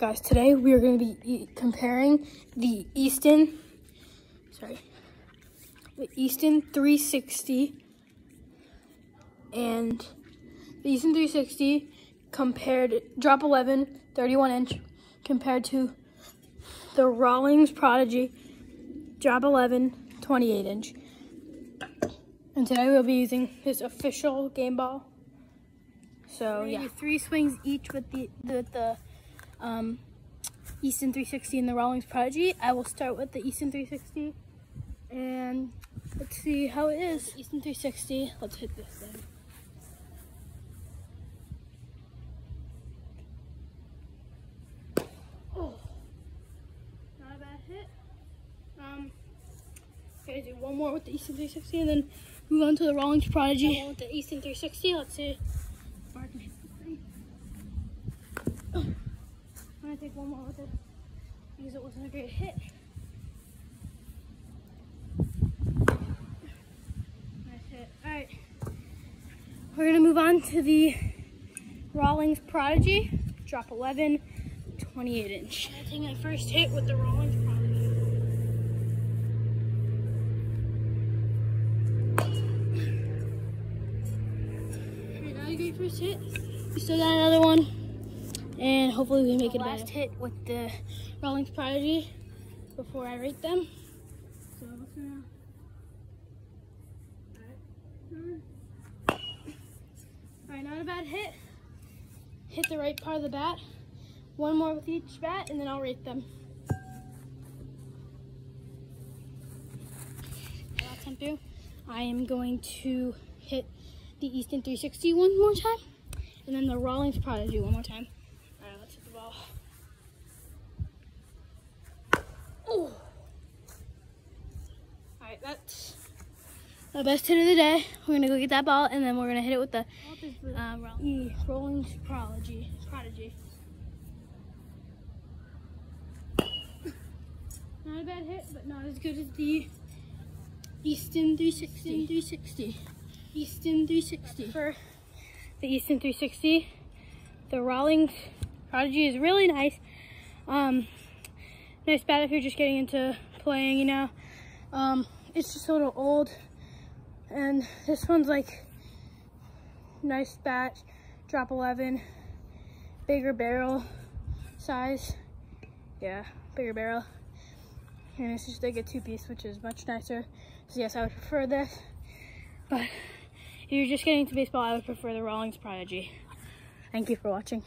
Guys, today we are going to be e comparing the Easton, sorry, the Easton 360 and the Easton 360 compared, drop 11, 31 inch, compared to the Rawlings Prodigy, drop 11, 28 inch. And today we'll be using his official game ball. So yeah, three swings each with the, with the um, Easton 360 and the Rawlings Prodigy. I will start with the Easton 360 and let's see how it is. Easton 360, let's hit this thing. Oh, not a bad hit. Um, okay, do one more with the Easton 360 and then move on to the Rawlings Prodigy. With the Easton 360, let's see if I can hit the thing. Oh. Gonna take one more with it because it wasn't a great hit. Nice hit. Alright. We're gonna move on to the Rawlings Prodigy. Drop 11, 28 inch. I think I first hit with the Rawlings Prodigy. First hit. We still got another one and hopefully we can make it last better. hit with the Rawlings Prodigy before I rate them. So what's gonna Alright, not a bad hit. Hit the right part of the bat. One more with each bat and then I'll rate them. I am going to hit the Easton 360 one more time and then the Rawlings Prodigy one more time. Oh. Alright, that's the best hit of the day. We're gonna go get that ball and then we're gonna hit it with the uh, E Rawlings Prodigy. Prodigy. Not a bad hit, but not as good as the Easton 360. 360. Easton 360. For the Easton 360, the Rawlings Prodigy is really nice. Um, nice bat if you're just getting into playing, you know. Um, it's just a little old. And this one's like nice bat, drop 11, bigger barrel size. Yeah, bigger barrel. And it's just like a two piece, which is much nicer. So yes, I would prefer this. But if you're just getting into baseball, I would prefer the Rawlings Prodigy. Thank you for watching.